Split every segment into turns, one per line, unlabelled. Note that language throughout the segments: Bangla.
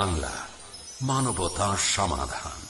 বাংলা মানবতা সমাধান।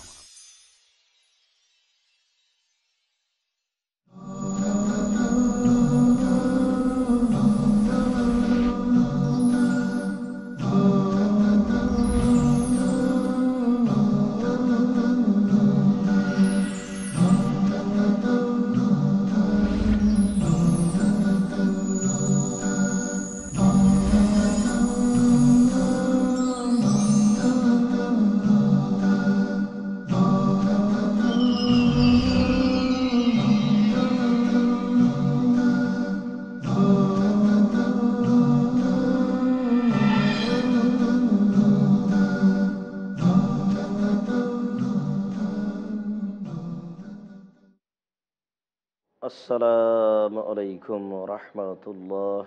الله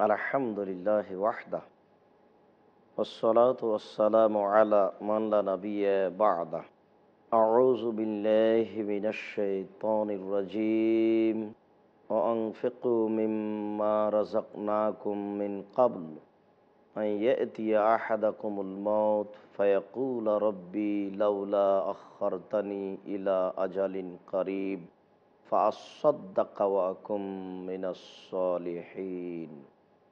الحمد لله وحده والصلاة والسلام على من لا نبي بعده. أعوذ بالله من الشيطان الرجيم. وأنفقوا مما رزقناكم من قبل أن يأتي أحدكم الموت فيقول ربي لولا أخرتني إلى أجل قريب. ফাসাদ্দাকুম মিনাসলিহীন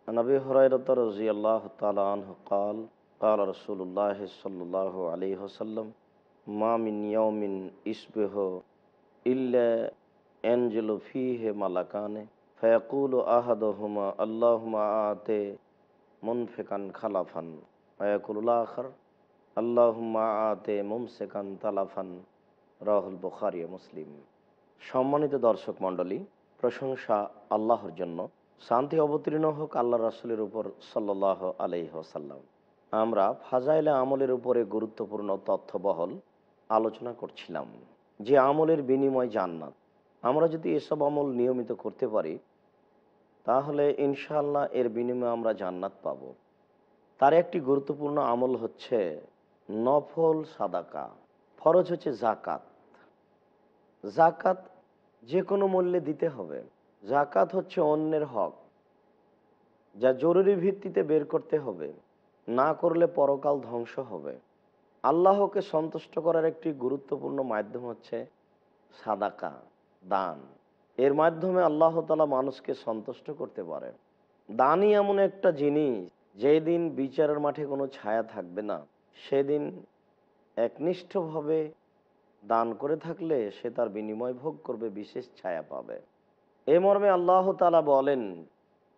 নবী হরাইরত রাজি আল্লাহ তালাহ কাল কাল রসুল্লাহ সাল্লাহ আলী হাসাল্লাম মামিন ইয়মিন ইসবেহ ইল্লা এঞ্জেলো ফিহে মালাকানে, ফয়াকুল আহাদ হুমা আতে মুনফিকান খালাফান ফয়াকুল্লাখর আল্লাহমা আতে মুমসেকান তালাফান রাহুল বুখারিয়া মুসলিম। সম্মানিত দর্শক মণ্ডলী, প্রশংসা আল্লাহর জন্য, শান্তি অবতীর্ণ হোক আল্লাহ রাসুলের উপর সাল্লাহ আলহ্লাম আমরা ফাজাইলে আমলের উপরে গুরুত্বপূর্ণ তথ্যবহল আলোচনা করছিলাম, যে আমলের বিনিময় জান্নাত। আমরা যদি এসব আমল নিয়মিত করতে পারি, তাহলে ইনশাল্লাহ এর বিনিময়ে আমরা জান্নাত পাব। তার একটি গুরুত্বপূর্ণ আমল হচ্ছে নফল সাদাকা, ফরজ হচ্ছে জাকাত জাকাত যে কোনো মূল্যে দিতে হবে। জাকাত হচ্ছে অন্যের হক, যা জরুরি ভিত্তিতে বের করতে হবে, না করলে পরকাল ধ্বংস হবে। আল্লাহকে সন্তুষ্ট করার একটি গুরুত্বপূর্ণ মাধ্যম হচ্ছে সাদাকা, দান। এর মাধ্যমে আল্লাহ তালা মানুষকে সন্তুষ্ট করতে পারে। দানই এমন একটা জিনিস যেই দিন বিচারের মাঠে কোনো ছায়া থাকবে না, সেদিন একনিষ্ঠভাবে দান করে থাকলে সে তার বিনিময় ভোগ করবে, বিশেষ ছায়া পাবে। এ মর্মে আল্লাহ তালা বলেন,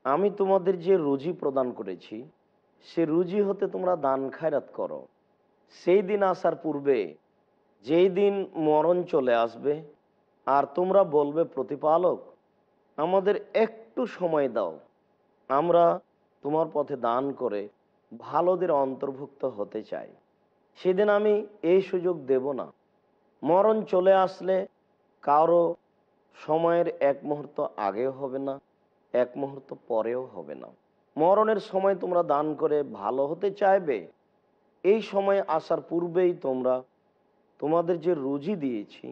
আমি তোমাদের যে রুজি প্রদান করেছি, সে রুজি হতে তোমরা দান খায়রাত করো। সেই দিন আসার পূর্বে যেই দিন মরণ চলে আসবে, আর তোমরা বলবে, প্রতিপালক, আমাদের একটু সময় দাও। আমরা তোমার পথে দান করে ভালোদের অন্তর্ভুক্ত হতে চাই। সেদিন আমি এই সুযোগ দেব না। মরণ চলে আসলে কারও সময়ের এক মুহূর্ত আগেও হবে না, এক মুহূর্ত পরেও হবে না। মরণের সময় তোমরা দান করে ভালো হতে চাইবে, এই সময় আসার পূর্বেই তোমরা তোমাদের যে রুজি দিয়েছি,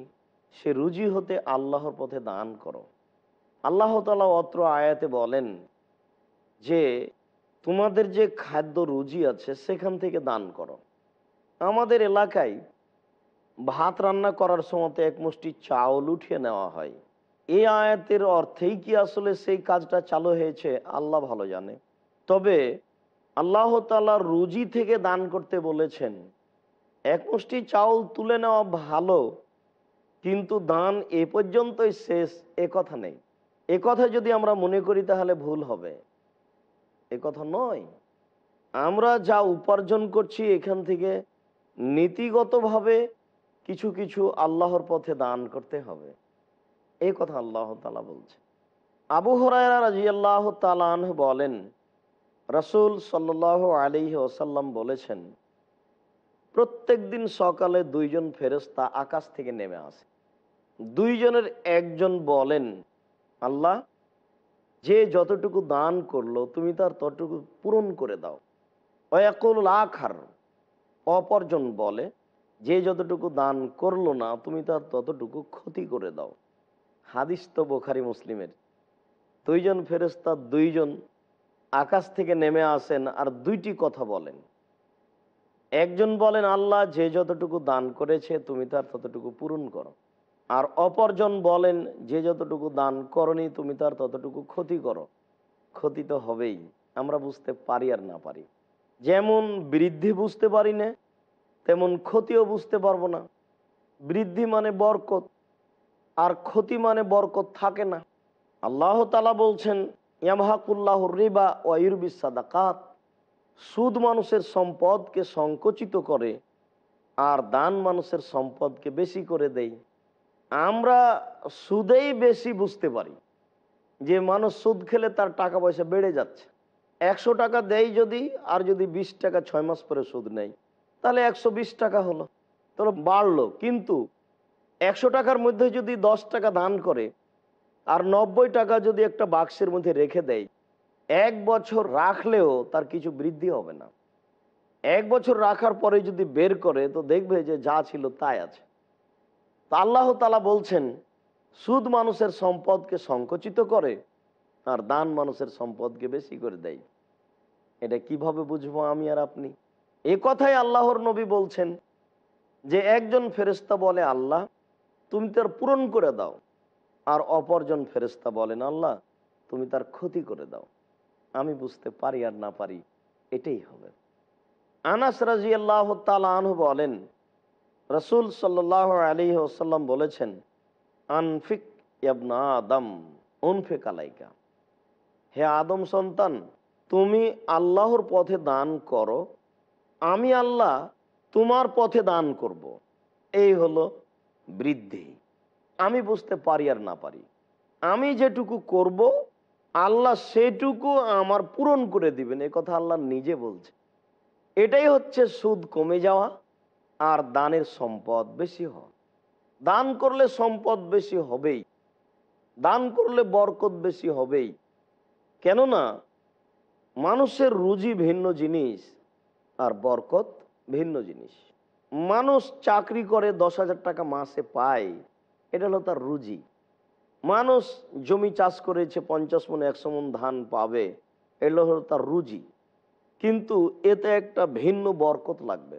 সে রুজি হতে আল্লাহর পথে দান করো। আল্লাহ তালা অত্র আয়াতে বলেন যে, তোমাদের যে খাদ্য রুজি আছে সেখান থেকে দান করো। আমাদের এলাকায় ভাত রান্না করার সময় এক মুষ্টি চাউল উঠিয়ে নেওয়া হয়। এই আয়াতের অর্থেই কি আসলে সেই কাজটা চালু হয়েছে? আল্লাহ ভালো জানে। তবে আল্লাহ তালা রুজি থেকে দান করতে বলেছেন, এক মুষ্টি চাউল তুলে নেওয়া ভালো, কিন্তু দান এ পর্যন্তই শেষ, এ কথা নেই। এ কথা যদি আমরা মনে করি তাহলে ভুল হবে। এ কথা নয়। আমরা যা উপার্জন করছি এখান থেকে নীতিগতভাবে কিছু কিছু আল্লাহর পথে দান করতে হবে। এই কথা আল্লাহ তালা বলছে আবু হরাইরা রাজি আল্লাহ তালান বলেন, রসুল সাল্লাহ আলী ওসাল্লাম বলেছেন, প্রত্যেক দিন সকালে দুইজন ফেরস্তা আকাশ থেকে নেমে আসে। দুইজনের একজন বলেন, আল্লাহ, যে যতটুকু দান করল তুমি তার ততটুকু পূরণ করে দাও। অয়াকুল আখার, অপরজন বলে যে যতটুকু দান করল না, তুমি তার ততটুকু ক্ষতি করে দাও। হাদিস তো বোখারি মুসলিমের। দুইজন ফেরেস্তা দুইজন আকাশ থেকে নেমে আসেন আর দুইটি কথা বলেন। একজন বলেন, আল্লাহ যে যতটুকু দান করেছে, তুমি তার ততটুকু পূরণ করো। আর অপরজন বলেন, যে যতটুকু দান করনি, তুমি তার ততটুকু ক্ষতি করো। ক্ষতি তো হবেই, আমরা বুঝতে পারি আর না পারি। যেমন বৃদ্ধি বুঝতে পারি না তেমন ক্ষতিও বুঝতে পারব না। বৃদ্ধি মানে বরকত, আর ক্ষতি মানে বরকত থাকে না। আল্লাহ তালা বলছেন, ইয়ামহাকুল্লাহ রিবা ওয়ুরবিস সাদাকাত। সুদ মানুষের সম্পদকে সংকুচিত করে, আর দান মানুষের সম্পদকে বেশি করে দেয়। আমরা সুদেই বেশি বুঝতে পারি যে মানুষ সুদ খেলে তার টাকা পয়সা বেড়ে যাচ্ছে। একশো টাকা দেয় যদি, আর যদি বিশ টাকা ছয় মাস পরে সুদ নেই তাহলে একশো বিশ টাকা হলো। তাহলে বাড়লো। কিন্তু একশো টাকার মধ্যে যদি দশ টাকা দান করে, আর নব্বই টাকা যদি একটা বাক্সের মধ্যে রেখে দেয়, এক বছর রাখলেও তার কিছু বৃদ্ধি হবে না। এক বছর রাখার পরে যদি বের করে, তো দেখবে যে যা ছিল তাই আছে। তা আল্লাহ তালা বলছেন, সুদ মানুষের সম্পদকে সংকুচিত করে, আর দান মানুষের সম্পদকে বেশি করে দেয়। এটা কীভাবে বুঝব আমি আর আপনি? এ কথাই আল্লাহর নবী বলছেন যে একজন ফেরেস্তা বলে, আল্লাহ, তুমি তার পূরণ করে দাও। আর অপরজন ফেরেস্তা বলেন আল্লাহ, তুমি তার ক্ষতি করে দাও। আমি বুঝতে পারি আর না পারি, এটাই হবে। আনাস রাজি আল্লাহ আনহু বলেন, রসুল সাল্লাহ আলী ওসাল্লাম বলেছেন, আনফিক ইয়াবনা আদম, উনফিক আলাইকা। হে আদম সন্তান, তুমি আল্লাহর পথে দান করো আমি আল্লাহ তোমার পথে দান করব। এই হলো বৃদ্ধি। আমি বুঝতে পারি আর না পারি। আমি যেটুকু করব, আল্লাহ সেটুকু আমার পূরণ করে দিবেন। এ কথা আল্লাহ নিজে বলছে। এটাই হচ্ছে সুদ কমে যাওয়া আর দানের সম্পদ বেশি হওয়া। দান করলে সম্পদ বেশি হবেই। দান করলে বরকত বেশি হবেই। কেননা, মানুষের রুজি ভিন্ন জিনিস। আর বরকত ভিন্ন জিনিস। মানুষ চাকরি করে দশ হাজার টাকা মাসে পায়, এটা হলো তার রুজি। মানুষ জমি চাষ করেছে পঞ্চাশ মন, একশো মন ধান পাবে, এগুলো হলো তার রুজি। কিন্তু এতে একটা ভিন্ন বরকত লাগবে।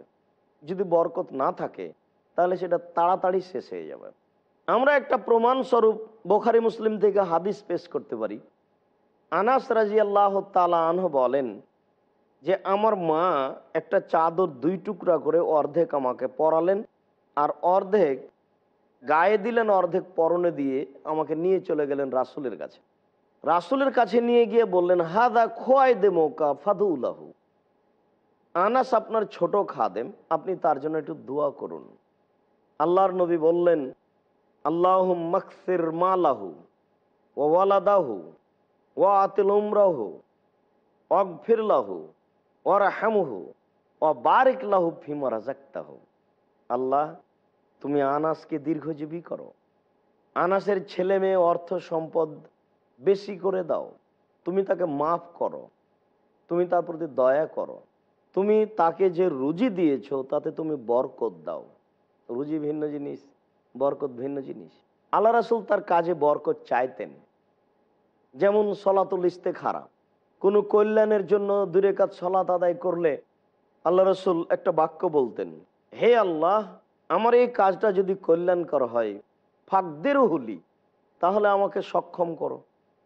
যদি বরকত না থাকে, তাহলে সেটা তাড়াতাড়ি শেষ হয়ে যাবে। আমরা একটা প্রমাণ স্বরূপ বোখারি মুসলিম থেকে হাদিস পেশ করতে পারি। আনাস রাজি আল্লাহ তালা আনহ বলেন যে আমার মা একটা চাদর দুই টুকরা করে অর্ধেক আমাকে পরালেন আর অর্ধেক গায়ে দিলেন, অর্ধেক পরনে দিয়ে আমাকে নিয়ে চলে গেলেন রাসুলের কাছে। রাসুলের কাছে নিয়ে গিয়ে বললেন, হাদা খোয়াই দে মৌকা ফাদুল্লাহু আনাস আপনার ছোট খাদেম, আপনি তার জন্য একটু দোয়া করুন। আল্লাহর নবী বললেন আল্লাহ মকসির মালাহু ওয়ালাদাহু ও আতিল উমরাহু অগফির লাহু ও রাহামহু ও বারিক লাহু ফিমা রাজাক্তাহু আল্লাহ, তুমি আনাসকে দীর্ঘজীবী করো। আনাসের ছেলে মেয়ে অর্থ সম্পদ বেশি করে দাও। তুমি তাকে মাফ করো। তুমি তার প্রতি দয়া করো। তুমি তাকে যে রুজি দিয়েছ, তাতে তুমি বরকত দাও। রুজি ভিন্ন জিনিস, বরকত ভিন্ন জিনিস। আল্লাহ রাসুল তার কাজে বরকত চাইতেন। যেমন সলাতুল খারাপ কোনো কল্যাণের জন্য দূরে কাজ সলাত আদায় করলে আল্লাহ রসুল একটা বাক্য বলতেন, হে আল্লাহ, আমার এই কাজটা যদি কল্যাণকর হয় ফাকদেরও হলি, তাহলে আমাকে সক্ষম করো।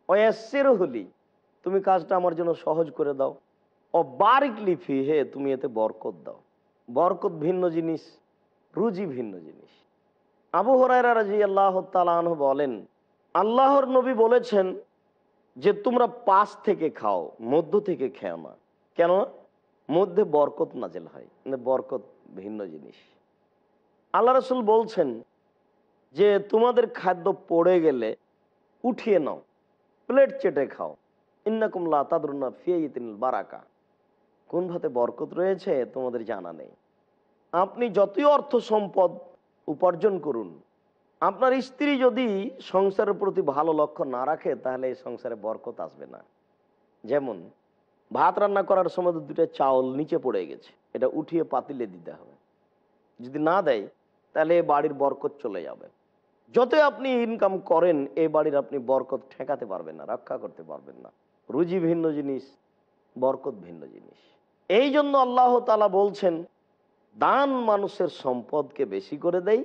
অয়াসেরও হলি, তুমি কাজটা আমার জন্য সহজ করে দাও। ও বারিক লিফি হে, তুমি এতে বরকত দাও। বরকত ভিন্ন জিনিস, রুজি ভিন্ন জিনিস। আবু হরাইরা রাজি আল্লাহ তালাহ বলেন, আল্লাহর নবী বলেছেন যে তোমরা পাশ থেকে খাও, মধ্য থেকে খেও না। কেন মধ্যে বরকত নাজেল হয় মানে বরকত ভিন্ন জিনিস। আল্লাহ রসুল বলছেন যে, তোমাদের খাদ্য পড়ে গেলে উঠিয়ে নাও, প্লেট চেটে খাও। ইন্নাকুমলা তাদরুন্না ফিয়াইতিন বারাকা। কোন ভাতে বরকত রয়েছে, তোমাদের জানা নেই। আপনি যতই অর্থ সম্পদ উপার্জন করুন আপনার স্ত্রী যদি সংসারের প্রতি ভালো লক্ষ্য না রাখে, তাহলে এই সংসারে বরকত আসবে না। যেমন, ভাত রান্না করার সময় দুটো চাউল নিচে পড়ে গেছে, এটা উঠিয়ে পাতিলে দিতে হবে। যদি না দেয়, তাহলে এই বাড়ির বরকত চলে যাবে। যতই আপনি ইনকাম করেন এই বাড়ির আপনি বরকত ঠেকাতে পারবেন না, রক্ষা করতে পারবেন না। রুজি ভিন্ন জিনিস, বরকত ভিন্ন জিনিস। এই জন্য আল্লাহ তালা বলছেন, দান মানুষের সম্পদকে বেশি করে দেয়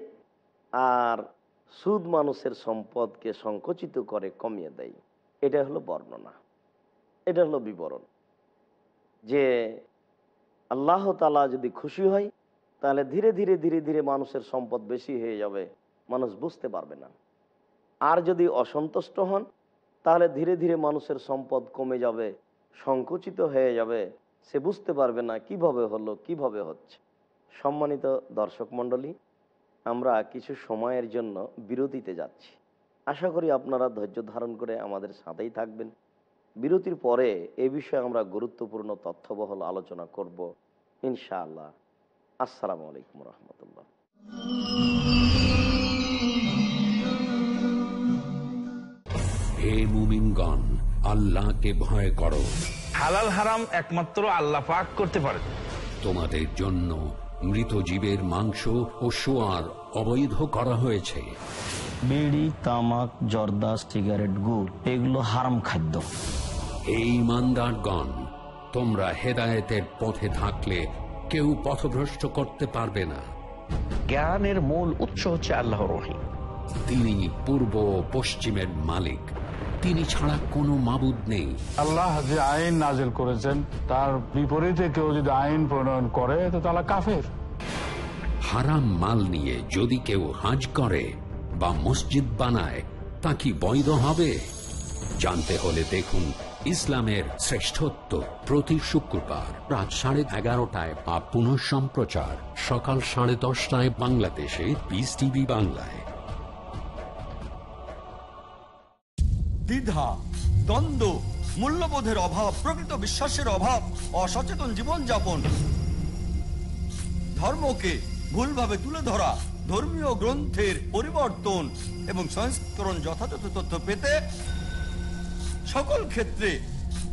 আর সুদ মানুষের সম্পদকে সংকুচিত করে, কমিয়ে দেয়। এটা হলো বর্ণনা। এটা হলো বিবরণ। যে আল্লাহ তালা যদি খুশি হয়, তাহলে ধীরে ধীরে ধীরে ধীরে মানুষের সম্পদ বেশি হয়ে যাবে। মানুষ বুঝতে পারবে না। আর যদি অসন্তুষ্ট হন, তাহলে ধীরে ধীরে মানুষের সম্পদ কমে যাবে, সংকুচিত হয়ে যাবে। সে বুঝতে পারবে না কীভাবে হলো, কীভাবে হচ্ছে। সম্মানিত দর্শক মণ্ডলী আমরা কিছু সময়ের জন্য বিরতিতে যাচ্ছি। আশা করি আপনারা ধৈর্য ধারণ করে আমাদের সাথেই থাকবেন। বিরতির পরে এ বিষয়ে আমরা গুরুত্বপূর্ণ তথ্যবহল আলোচনা করব ইনশাআল্লাহ। আসসালামু আলাইকুম রহমতুল্লাহ
হে মুমিনগণ আল্লাহকে ভয় করো।
হালাল হারাম একমাত্র আল্লাহ পাক করতে পারেন।
তোমাদের জন্য মৃত জীবের মাংস ও সোয়ার অবৈধ করা হয়েছে।
বিড়ি তামাক জর্দা সিগারেট গুড় এগুলো হারাম খাদ্য।
এই ইমানদারগণ তোমরা হেদায়েতের পথে থাকলে কেউ পথভ্রষ্ট করতে পারবে না।
জ্ঞানের মূল উৎস হচ্ছে আল্লাহর রহিম
তিনি পূর্ব পশ্চিমের মালিক। তিনি ছাড়া কোনো মাবুদ নেই।
আল্লাহ যে আইন নাজিল করেছেন তার বিপরীতে কেউ যদি আইন প্রণয়ন করে তো তারা কাফের।
হারাম মাল নিয়ে যদি কেউ হাজ করে বা মসজিদ বানায় তা কি বৈধ হবে? জানতে হলে দেখুন ইসলামের শ্রেষ্ঠত্ব প্রতি শুক্রবার রাত সাড়ে এগারোটায় বা পুনঃ সম্প্রচার সকাল সাড়ে দশটায় বাংলাদেশে পিস টিভি বাংলায়।
দ্বিধা, দ্বন্দ্ব, মূল্যবোধের অভাব, প্রকৃত বিশ্বাসের অভাব, অসচেতন জীবনযাপন। ধর্মকে ভুলভাবে তুলে ধরা, ধর্মীয় গ্রন্থের পরিবর্তন এবং সংস্করণ যথাযথ তথ্য পেতে সকল ক্ষেত্রে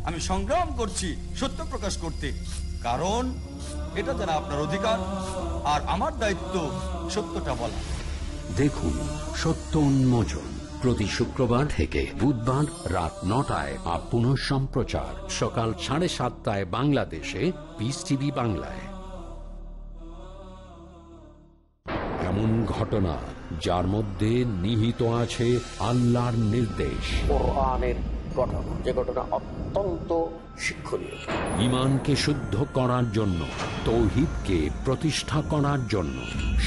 আমি সংগ্রাম করছি সত্য প্রকাশ করতে। কারণ এটা যেন আপনার অধিকার আর আমার দায়িত্ব সত্যটা বলা।
দেখুন, সত্য উন্মোচন। প্রতি শুক্রবার থেকে বুধবার রাত নটায় আর পুনঃ সম্প্রচার সকাল সাড়ে সাতটায় বাংলাদেশে পিস টিভি বাংলায়। এমন ঘটনা যার মধ্যে নিহিত আছে আল্লাহর নির্দেশ।
ঘটনা যে ঘটনা অত্যন্ত শিক্ষণীয়।
ইমানকে শুদ্ধ করার জন্য তৌহিদকে প্রতিষ্ঠা করার জন্য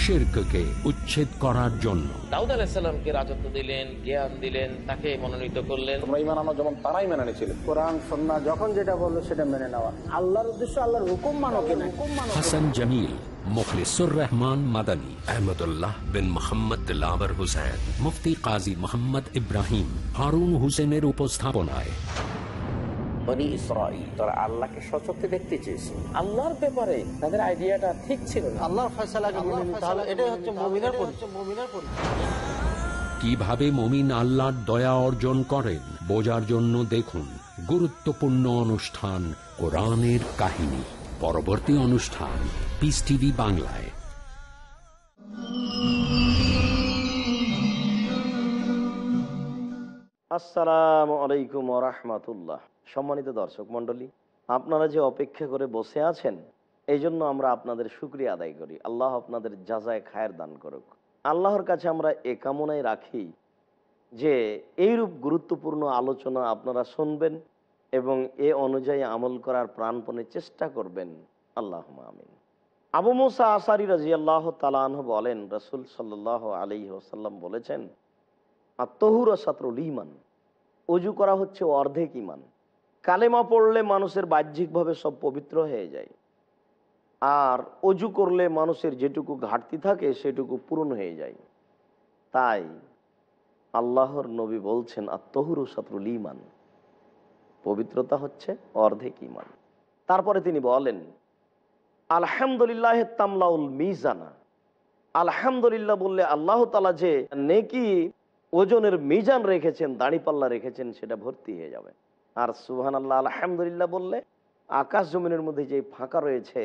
শিরককে উচ্ছেদ করার জন্য।
দাউদ আলাহিসাল্লামকে রাজত্ব দিলেন জ্ঞান দিলেন তাকে মনোনীত করলেন।
তোমরা ইমান আনো যেমন তারাই মেনে নিয়েছিল। কোরআন সন্না যখন যেটা বলল সেটা মেনে নেওয়া। আল্লাহর উদ্দেশ্য আল্লাহর হুকুম মানো কিনা। হুকুম মানো
হাসান জামিল মুখলিসুর রহমান মাদানী আহমদুল্লাহ বিন মোহাম্মদ লাবর হুসেন মুফতি কাজী মোহাম্মদ ইব্রাহিম হারুন হুসেনের উপস্থাপনায়
বনি ইসরাইল তারা আল্লাহকে সচক্ষে দেখতে চেয়েছে।
আল্লাহর ব্যাপারে তাদের আইডিয়াটা ঠিক ছিল না।
আল্লাহর ফয়সালাকে এটাই হচ্ছে মুমিনের মুমিনের
কীভাবে মমিন আল্লাহর দয়া অর্জন করেন বোঝার জন্য দেখুন গুরুত্বপূর্ণ অনুষ্ঠান কোরআনের কাহিনী। পরবর্তী অনুষ্ঠান। পিস টিভি বাংলায়
আসসালামু আলাইকুম সম্মানিত দর্শক মণ্ডলী, আপনারা যে অপেক্ষা করে বসে আছেন এই জন্য আমরা আপনাদের সুক্রিয়া আদায় করি। আল্লাহ আপনাদের যাজায় খায়ের দান করুক। আল্লাহর কাছে আমরা এ কামনায় রাখি যে, এইরূপ গুরুত্বপূর্ণ আলোচনা আপনারা শুনবেন এবং এ অনুযায়ী আমল করার প্রাণপণে চেষ্টা করবেন। আল্লাহ আমিন। আবু মুসা আসারি রাজি আল্লাহ তালাহ বলেন, রসুল সাল্লাহ আলী ওসাল্লাম বলেছেন আত্মহুর সাত্রুল ইমান অজু করা হচ্ছে অর্ধেক ইমান। কালেমা পড়লে মানুষের বাহ্যিকভাবে সব পবিত্র হয়ে যায়। আর অজু করলে মানুষের যেটুকু ঘাটতি থাকে, সেটুকু পূরণ হয়ে যায়। তাই আল্লাহর নবী বলছেন আত্মহুরু সাত্রুল ইমান পবিত্রতা হচ্ছে অর্ধেক ইমান। তারপরে তিনি বলেন আলহামদুলিল্লাহ তামলাউল মিজানা। আলহামদুলিল্লাহ বললে আল্লাহ তালা যে নেকি ওজনের মিজান রেখেছেন, দাড়িপাল্লা রেখেছেন, সেটা ভর্তি হয়ে যাবে। আর সুহান আল্লাহ আলহামদুলিল্লাহ বললে আকাশ জমিনের মধ্যে যে ফাঁকা রয়েছে,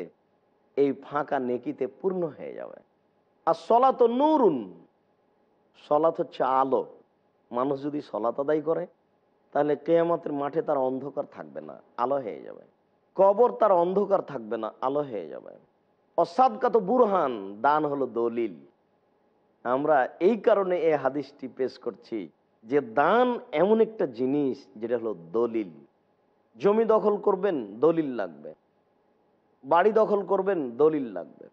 এই ফাঁকা নেকিতে পূর্ণ হয়ে যাবে। আর সলাত নুরুন, সলাত হচ্ছে আলো। মানুষ যদি সলাত আদায় করে, তাহলে কেয়ামতের মাঠে তার অন্ধকার থাকবে না, আলো হয়ে যাবে। কবর তার অন্ধকার থাকবে না, আলো হয়ে যাবে। অসাদকাত বুরহান, দান হলো দলিল। আমরা এই কারণে এই হাদিসটি পেশ করছি যে দান এমন একটা জিনিস যেটা হলো দলিল। জমি দখল করবেন, দলিল লাগবে। বাড়ি দখল করবেন, দলিল লাগবে।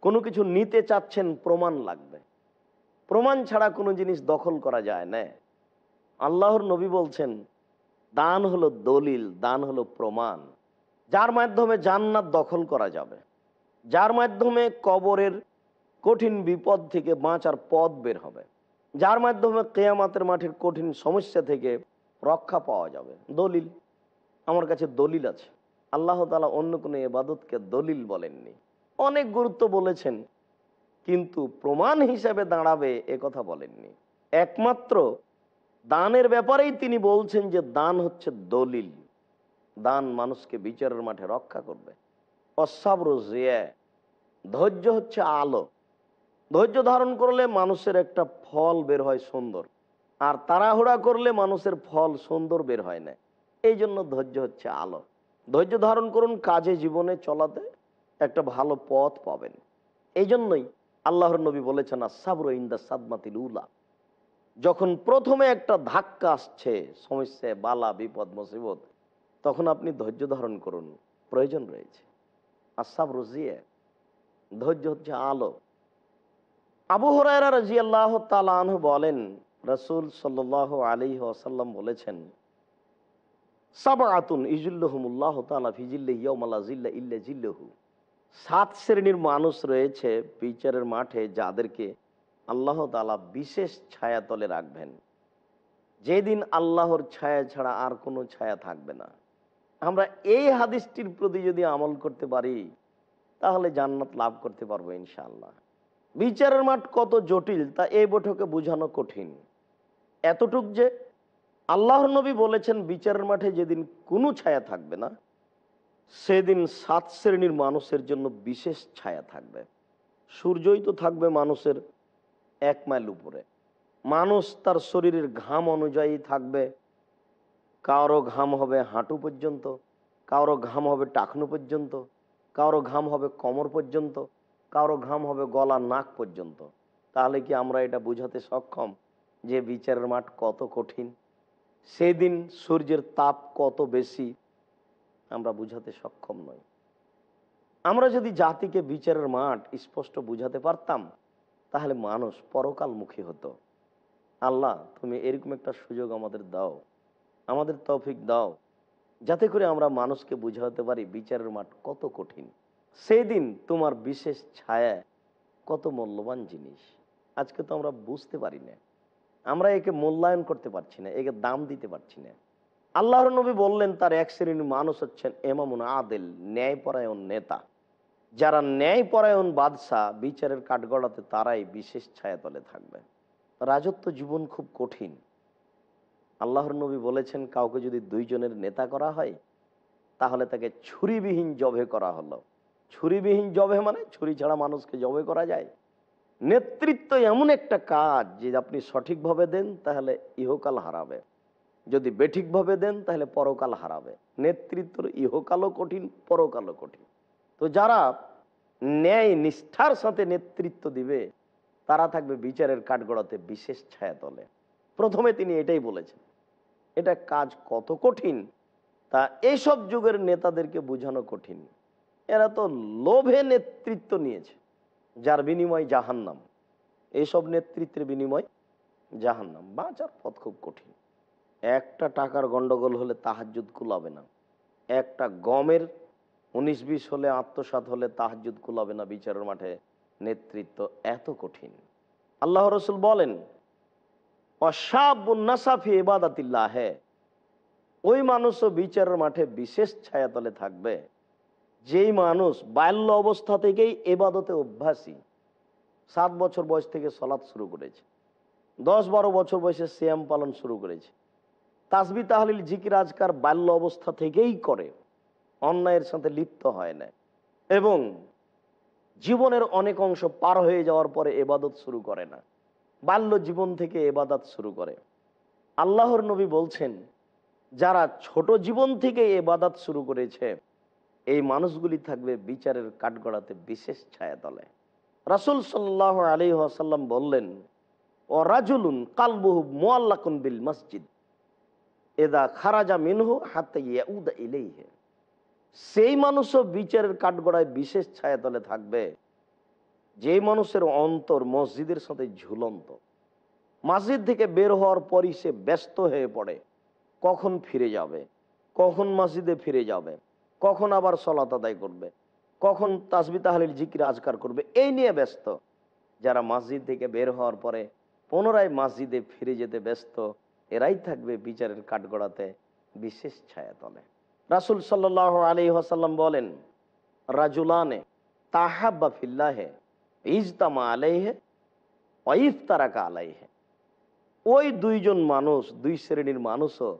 কোনো কিছু নিতে চাচ্ছেন, প্রমাণ লাগবে। প্রমাণ ছাড়া কোনো জিনিস দখল করা যায় না। আল্লাহর নবী বলছেন দান হলো দলিল, দান হলো প্রমাণ। যার মাধ্যমে জান্নাত দখল করা যাবে। যার মাধ্যমে কবরের কঠিন বিপদ থেকে বাঁচার পথ বের হবে। যার মাধ্যমে কেয়ামাতের মাঠের কঠিন সমস্যা থেকে রক্ষা পাওয়া যাবে। দলিল, আমার কাছে দলিল আছে। আল্লাহ তালা অন্য কোনো এবাদতকে দলিল বলেননি। অনেক গুরুত্ব বলেছেন, কিন্তু প্রমাণ হিসাবে দাঁড়াবে এ কথা বলেননি। একমাত্র দানের ব্যাপারেই তিনি বলছেন যে দান হচ্ছে দলিল। দান মানুষকে বিচারের মাঠে রক্ষা করবে। অসাবর জিয়া। ধৈর্য হচ্ছে আলো। ধৈর্য ধারণ করলে মানুষের একটা ফল বের হয় সুন্দর। আর তাড়াহুড়া করলে মানুষের ফল সুন্দর বের হয় না। এই জন্য ধৈর্য হচ্ছে আলো। ধৈর্য ধারণ করুন, কাজে, জীবনে চলাতে একটা ভালো পথ পাবেন। এই জন্যই আল্লাহর নবী বলেছেন আসাবর ইন্দা সাদমাতিল উলা। যখন প্রথমে একটা ধাক্কা আসছে সমস্যায় বালা, বিপদ, মুসিবত, তখন আপনি ধৈর্য ধারণ করুন। প্রয়োজন রয়েছে। আসাব রুজিয়ে, ধৈর্য হচ্ছে আলো। আবু হরাইরা রাজি আল্লাহ বলেন, রসুল সাল আলী আসাল্লাম বলেছেন সাবাতুন ইজুল্লাহমুল্লাহ তালা সাত শ্রেণির মানুষ রয়েছে বিচারের মাঠে, যাদেরকে আল্লাহ তালা বিশেষ ছায়া তলে রাখবেন। যেদিন আল্লাহর ছায়া ছাড়া আর কোনো ছায়া থাকবে না। আমরা এই হাদিসটির প্রতি যদি আমল করতে পারি, তাহলে জান্নাত লাভ করতে পারব ইনশাআল্লাহ। বিচারের মাঠ কত জটিল, তা এই বৈঠকে বোঝানো কঠিন। এতটুক যে আল্লাহর নবী বলেছেন, বিচারের মাঠে যেদিন কোনো ছায়া থাকবে না, সেদিন সাত শ্রেণির মানুষের জন্য বিশেষ ছায়া থাকবে। সূর্যই তো থাকবে মানুষের এক মাইল উপরে। মানুষ তার শরীরের ঘাম অনুযায়ী থাকবে। কারও ঘাম হবে হাঁটু পর্যন্ত, কারও ঘাম হবে টাকনু পর্যন্ত, কারও ঘাম হবে কোমর পর্যন্ত, কারও ঘাম হবে গলা নাক পর্যন্ত। তাহলে কি আমরা এটা বুঝাতে সক্ষম যে বিচারের মাঠ কত কঠিন? সেদিন সূর্যের তাপ কত বেশি, আমরা বুঝাতে সক্ষম নই। আমরা যদি জাতিকে বিচারের মাঠ স্পষ্ট বুঝাতে পারতাম তাহলে মানুষ পরকালমুখী হতো। আল্লাহ, তুমি এরকম একটা সুযোগ আমাদের দাও, আমাদের তৌফিক দাও, যাতে করে আমরা মানুষকে বুঝাতে পারি বিচারের মাঠ কত কঠিন। সেই দিন তোমার বিশেষ ছায়া কত মূল্যবান জিনিস। আজকে তো আমরা বুঝতে পারি না। আমরা একে মূল্যায়ন করতে পারছি না, একে দাম দিতে পারছি না। আল্লাহর নবী বললেন, তার এক শ্রেণির মানুষ হচ্ছেন এমামুন আদেল, ন্যায়পরায়ণ নেতা। যারা ন্যায়পরায়ণ বাদশাহ বিচারের কাঠগড়াতে তারাই বিশেষ ছায়াতলে থাকবে। রাজত্ব জীবন খুব কঠিন। আল্লাহর নবী বলেছেন, কাউকে যদি দুইজনের নেতা করা হয়, তাহলে তাকে ছুরিবিহীন জবে করা হলো। ছুরিবিহীন জবে মানে ছুরি ছাড়া মানুষকে জবে করা যায়। নেতৃত্ব এমন একটা কাজ যে আপনি সঠিকভাবে দেন, তাহলে ইহকাল হারাবে। যদি বেঠিকভাবে দেন, তাহলে পরকাল হারাবে। নেতৃত্বর ইহকালও কঠিন, পরকালও কঠিন। তো যারা ন্যায় নিষ্ঠার সাথে নেতৃত্ব দিবে, তারা থাকবে বিচারের কাঠগড়াতে বিশেষ ছায়া তলে প্রথমে তিনি এটাই বলেছেন, এটা কাজ কত কঠিন, তা এইসব যুগের নেতাদেরকে বোঝানো কঠিন। এরা তো লোভে নেতৃত্ব নিয়েছে, যার বিনিময় জাহান্নাম। এইসব নেতৃত্বের বিনিময় জাহান্নাম। বাঁচার পথ খুব কঠিন। একটা টাকার গন্ডগোল হলে তাহাজুদ কুলাবে না। একটা গমের উনিশ বিশ হলে আত্মসাত হলে তাহাজুদ কুলাবে না বিচারের মাঠে নেতৃত্ব এত কঠিন। আল্লাহ রসুল বলেন অসাবুন্নাসাফি এবাদাতিল্লাহ ওই মানুষও বিচারের মাঠে বিশেষ ছায়াতলে থাকবে। যেই মানুষ বাল্য অবস্থা থেকেই এবাদতে অভ্যাসী। সাত বছর বয়স থেকে সলাৎ শুরু করেছে। দশ বারো বছর বয়সে শ্যাম পালন শুরু করেছে। তাসবি তাহলিল জিকির আজকার বাল্য অবস্থা থেকেই করে। অন্যায়ের সাথে লিপ্ত হয় না। এবং জীবনের অনেক অংশ পার হয়ে যাওয়ার পরে এবাদত শুরু করে না। বাল্য জীবন থেকে এবাদত শুরু করে। আল্লাহর নবী বলছেন, যারা ছোট জীবন থেকে এবাদাত শুরু করেছে, এই মানুষগুলি থাকবে বিচারের কাঠগড়াতে বিশেষ ছায়া তলে রাসুল সাল্লাহ আলী আসাল্লাম বললেন, ও রাজুলুন কালবহু মোয়াল্লাকুন বিল মসজিদ। এদা খারাজা মিনহু হাতে ইউদা ইলেইহে। সেই মানুষও বিচারের কাঠগড়ায় বিশেষ ছায়াতলে থাকবে। যে মানুষের অন্তর মসজিদের সাথে ঝুলন্ত, মসজিদ থেকে বের হওয়ার পরই সে ব্যস্ত হয়ে পড়ে। কখন ফিরে যাবে? কখন মসজিদে ফিরে যাবে? কখন আবার সলাত আদায় করবে? কখন তাসবি তাহলিল জিকির আজকার করবে? এই নিয়ে ব্যস্ত। যারা মসজিদ থেকে বের হওয়ার পরে পুনরায় মসজিদে ফিরে যেতে ব্যস্ত, এরাই থাকবে বিচারের কাঠগড়াতে বিশেষ ছায়াতলে। রাসুল সাল্লাহ আলী আসাল্লাম বলেন, রাজুলানে তাহাব্বা ফিল্লাহে, ইজতামা আলাইহে অইফতারাকা আলাইহে। ওই দুইজন মানুষ, দুই শ্রেণির মানুষও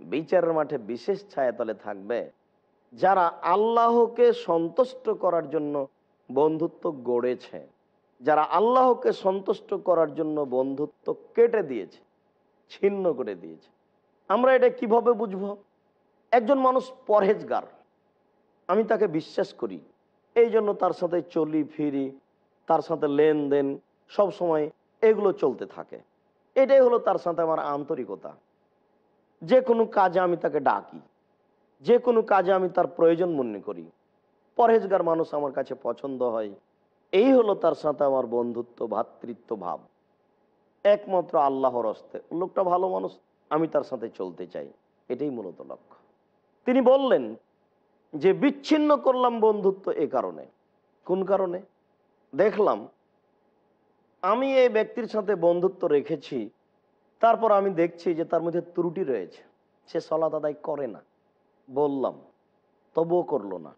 বিচারের মাঠে বিশেষ ছায়াতলে থাকবে, যারা আল্লাহকে সন্তুষ্ট করার জন্য বন্ধুত্ব গড়েছে, যারা আল্লাহকে সন্তুষ্ট করার জন্য বন্ধুত্ব কেটে দিয়েছে, ছিন্ন করে দিয়েছে। আমরা এটা কীভাবে বুঝব? একজন মানুষ পরহেজগার। আমি তাকে বিশ্বাস করি। এই জন্য তার সাথে চলি, ফিরি, তার সাথে লেনদেন, সব সময় এগুলো চলতে থাকে। এটাই হলো তার সাথে আমার আন্তরিকতা। যে কোনো কাজে আমি তাকে ডাকি। যে কোনো কাজে আমি তার প্রয়োজন মনে করি। পরহেজগার মানুষ আমার কাছে পছন্দ হয়। এই হলো তার সাথে আমার বন্ধুত্ব ভ্রাতৃত্ব ভাব। একমাত্র আল্লাহর হস্তে। লোকটা ভালো মানুষ, আমি তার সাথে চলতে চাই। এটাই মূলত লক্ষ্য। তিনি বললেন যে বিচ্ছিন্ন করলাম বন্ধুত্ব এ কারণে। কোন কারণে? দেখলাম আমি এই ব্যক্তির সাথে বন্ধুত্ব রেখেছি, তারপর আমি দেখছি যে তার মধ্যে ত্রুটি রয়েছে। সে সলাত আদায় করে না। বললাম, তবুও করল না।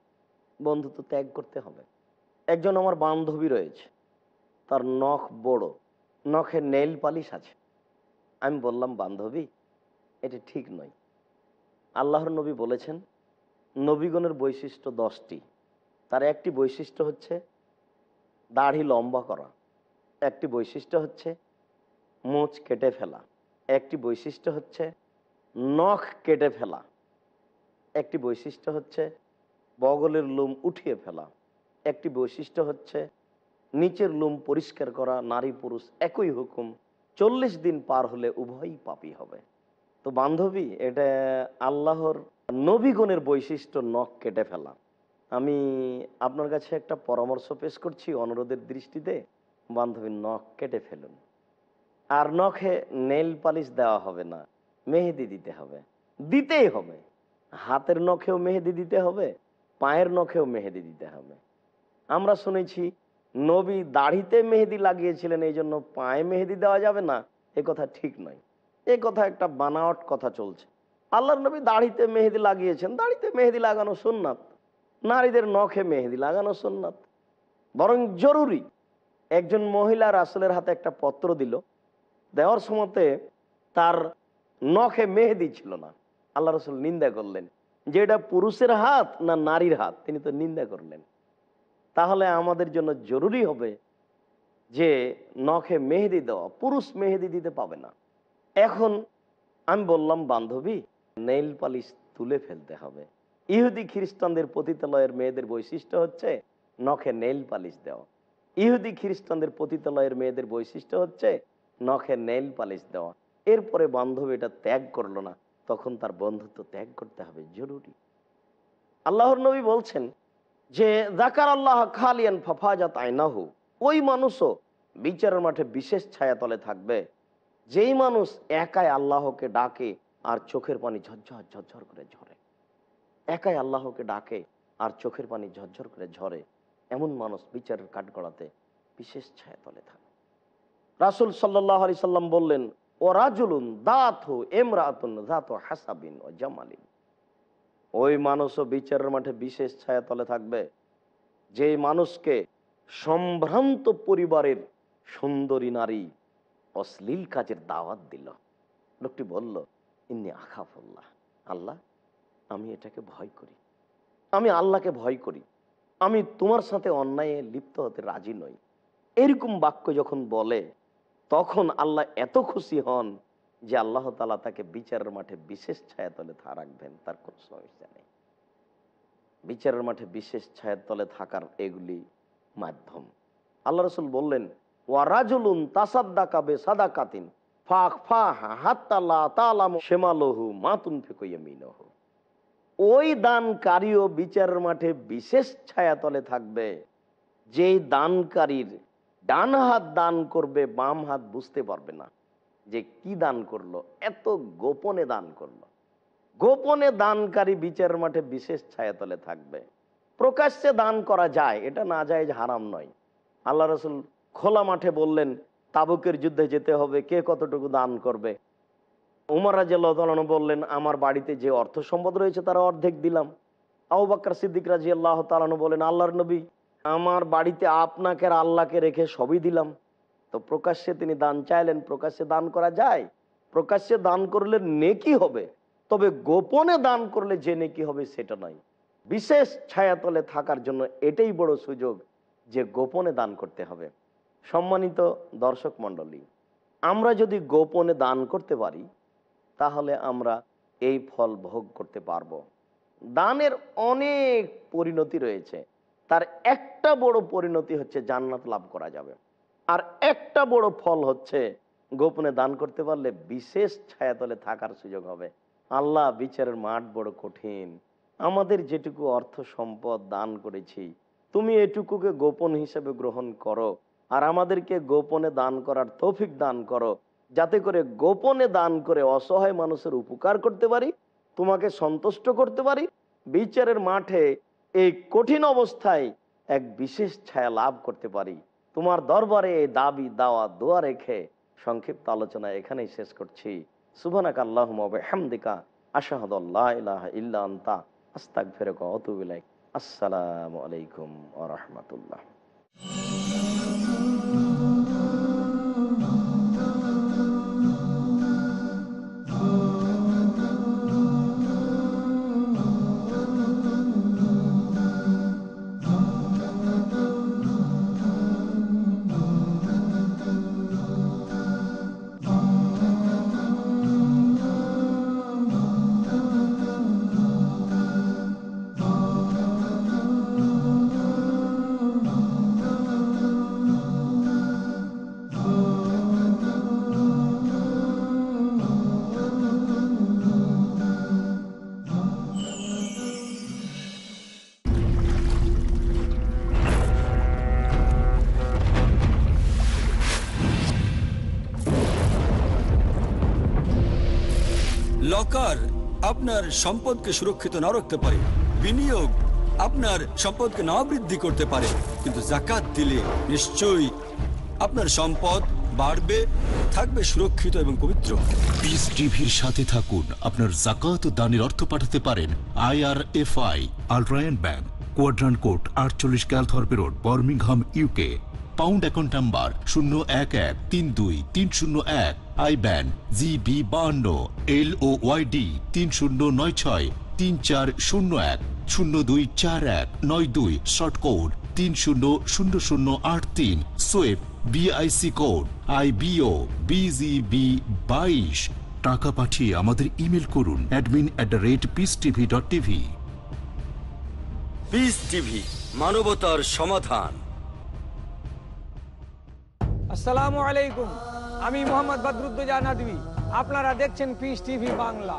বন্ধুত্ব ত্যাগ করতে হবে। একজন আমার বান্ধবী রয়েছে। তার নখ বড় নখে নেল পালিশ আছে। আমি বললাম, বান্ধবী, এটা ঠিক নয়। আল্লাহর নবী বলেছেন, নবীগণের বৈশিষ্ট্য দশটি। তার একটি বৈশিষ্ট্য হচ্ছে দাড়ি লম্বা করা। একটি বৈশিষ্ট্য হচ্ছে মোচ কেটে ফেলা। একটি বৈশিষ্ট্য হচ্ছে নখ কেটে ফেলা। একটি বৈশিষ্ট্য হচ্ছে বগলের লোম উঠিয়ে ফেলা। একটি বৈশিষ্ট্য হচ্ছে নিচের লোম পরিষ্কার করা নারী পুরুষ একই হুকুম, চল্লিশ দিন পার হলে উভয়ই পাপি হবে। তো বান্ধবী, এটা আল্লাহর নবীগণের বৈশিষ্ট্য নখ কেটে ফেলা। আমি আপনার কাছে একটা পরামর্শ পেশ করছি অনুরোধের দৃষ্টিতে। বান্ধবীর নখ কেটে ফেলুন। আর নখে নেল পালিশ দেওয়া হবে না, মেহেদি দিতে হবে। দিতেই হবে। হাতের নখেও মেহেদি দিতে হবে, পায়ের নখেও মেহেদি দিতে হবে। আমরা শুনেছি, নবী দাড়িতে মেহেদি লাগিয়েছিলেন এই জন্য পায়ে মেহেদি দেওয়া যাবে না, এ কথা ঠিক নয়। এ কথা একটা বানাওয়াট কথা চলছে। আল্লাহর নবী দাড়িতে মেহেদি লাগিয়েছেন। দাড়িতে মেহেদি লাগানো সুন্নাত। নারীদের নখে মেহেদি লাগানো সুন্নাত। বরং জরুরি, একজন মহিলা রাসুলের হাতে একটা পত্র দিল। দেওয়ার সময়তে তার নখে মেহেদি ছিল না। আল্লাহ রসুল নিন্দা করলেন যে এটা পুরুষের হাত না নারীর হাত। তিনি তো নিন্দা করলেন। তাহলে আমাদের জন্য জরুরি হবে যে নখে মেহেদি দেওয়া। পুরুষ মেহেদি দিতে পাবে না। এখন আমি বললাম, বান্ধবী নেইল পালিশ তুলে ফেলতে হবে। ইহুদি খ্রিস্টানদের পতিতালয়ের মেয়েদের বৈশিষ্ট্য হচ্ছে, নখে নেইল পালিশ দেওয়া ইহুদি খ্রিস্টানদের পতিতালয়ের মেয়েদের বৈশিষ্ট্য হচ্ছে, নখে নেইল পালিশ দেওয়া এরপরে বান্ধবী এটা ত্যাগ করল না, তখন তার বন্ধুত্ব ত্যাগ করতে হবে, জরুরি। আল্লাহর নবী বলছেন যে জাকার আল্লাহ খালিয়ান ফাফাজাত আইনাহু। ওই মানুষও বিচারের মাঠে বিশেষ ছায়াতলে থাকবে। যেই মানুষ একাই আল্লাহকে ডাকে আর চোখের পানি ঝরঝর ঝরঝর করে ঝরে। একাই আল্লাহকে ডাকে আর চোখের পানি ঝরঝর করে ঝরে। এমন মানুষ বিচারের কাঠগড়াতে বিশেষ ছায়া তলে থাকে। রাসুল সাল্লাহ আলি সাল্লাম বললেন, ও রাজুলুন দাঁত হো এমরাতুন হাসাবিন ও জামালিন। ওই মানুষও বিচারের মাঠে বিশেষ ছায়া তলে থাকবে। যে মানুষকে সম্ভ্রান্ত পরিবারের সুন্দরী নারী অশ্লীল কাজের দাওয়াত দিল। লোকটি বলল, ইন্নি আখাফুল্লাহ। আল্লাহ, আমি এটাকে ভয় করি। আমি আল্লাহকে ভয় করি। আমি তোমার সাথে অন্যায়ে লিপ্ত হতে রাজি নই। এরকম বাক্য যখন বলে, তখন আল্লাহ এত খুশি হন যে আল্লাহ তালা তাকে বিচারের মাঠে বিশেষ ছায়াতলে থা রাখবেন। তার কোনো সমস্যা নেই। বিচারের মাঠে বিশেষ ছায়ার তলে থাকার এগুলি মাধ্যম। আল্লাহ রসুল বললেন ওয়ারাজুলুন তাসাদ্দা কাবে সাদা কাতিন ফাক ফা হাত্তাল্লা তালাম শেমালহু মাতুন ফেকইয়ামিনহু ওই দানকারীও বিচারের মাঠে বিশেষ ছায়াতলে থাকবে, যেই দানকারীর ডান হাত দান করবে, বাম হাত বুঝতে পারবে না যে কি দান করল, এত গোপনে দান করল। গোপনে দানকারী বিচারের মাঠে বিশেষ ছায়াতলে থাকবে। প্রকাশ্যে দান করা যায়, এটা না যায় হারাম নয়। আল্লাহ রসুল খোলা মাঠে বললেন, তাবুকের যুদ্ধে যেতে হবে, কে কতটুকু দান করবে? উমর রাজিয়াল্লাহ বললেন, আমার বাড়িতে যে অর্থ সম্পদ রয়েছে, তারা অর্ধেক দিলাম। আবু বাক্কর সিদ্দিক রাজি আল্লাহ তালানু বলেন আল্লাহর নবী, আমার বাড়িতে আপনাকে আল্লাহকে রেখে সবই দিলাম। তো প্রকাশ্যে তিনি দান চাইলেন, প্রকাশ্যে দান করা যায়, প্রকাশ্যে দান করলে নেকি হবে, তবে গোপনে দান করলে যে নেকি হবে সেটা নয়। বিশেষ ছায়াতলে থাকার জন্য এটাই বড় সুযোগ যে গোপনে দান করতে হবে। সম্মানিত দর্শক মণ্ডলী, আমরা যদি গোপনে দান করতে পারি, তাহলে আমরা এই ফল ভোগ করতে পারব। দানের অনেক পরিণতি রয়েছে। তার একটা বড় পরিণতি হচ্ছে জান্নাত লাভ করা যাবে। আর একটা বড় ফল হচ্ছে গোপনে দান করতে পারলে বিশেষ ছায়াতলে থাকার সুযোগ হবে। আল্লাহ বিচারের মাঠ বড় কঠিন। আমাদের যেটুকু অর্থ সম্পদ দান করেছি, তুমি এটুকুকে গোপন হিসেবে গ্রহণ করো। আর আমাদেরকে গোপনে দান করার তৌফিক দান করো। যাতে করে গোপনে দান করে অসহায় মানুষের উপকার করতে পারি, তোমাকে সন্তুষ্ট করতে পারি। বিচারের মাঠে এই কঠিন অবস্থায় এক বিশেষ ছায়া লাভ করতে পারি। তোমার দরবারে এই দাবি, দাওয়া, দোয়া রেখে সংক্ষিপ্ত আলোচনা এখানেই শেষ করছি। সুবানাক আল্লাহ হামদিকা আশাহদুল্লাহ আস্তাক ফেরক অতুবিলাই আসসালামু আলাইকুম আ রহমতুল্লাহ।
sun লকার আপনার সম্পদকে সুরক্ষিত না রাখতে পারে, বিনিয়োগ আপনার সম্পদকে না বৃদ্ধি করতে পারে, কিন্তু জাকাত দিলে নিশ্চয়ই আপনার সম্পদ বাড়বে, থাকবে সুরক্ষিত এবং পবিত্র।
পিস টিভির সাথে থাকুন। আপনার জাকাত দানের অর্থ পাঠাতে পারেন আইআরএফআই আলট্রায়ন ব্যাংক কোয়াড্রান কোড আটচল্লিশ Calthorpe road Birmingham UK pound account number শূন্য এক এক তিন দুই তিন শূন্য এক। আই ব্যান জিবি বাহান্ন এল ও ওয়াইডি তিন শূন্য নয় ছয় তিন চার শূন্য এক শূন্য দুই চার এক নয় দুই শর্ট কোড তিন শূন্য শূন্য শূন্য আট তিন সোয়েব BIC code I BO BGB বাইশ। টাকা পাঠিয়ে আমাদের ইমেল করুন admin at the rate Peace TV dot TV.
Peace TV মানবতার সমাধান।
আসসালামু আলাইকুম। আমি মোহাম্মদ বদরুদ্দোজা নদী আপনারা দেখছেন পিস টিভি বাংলা।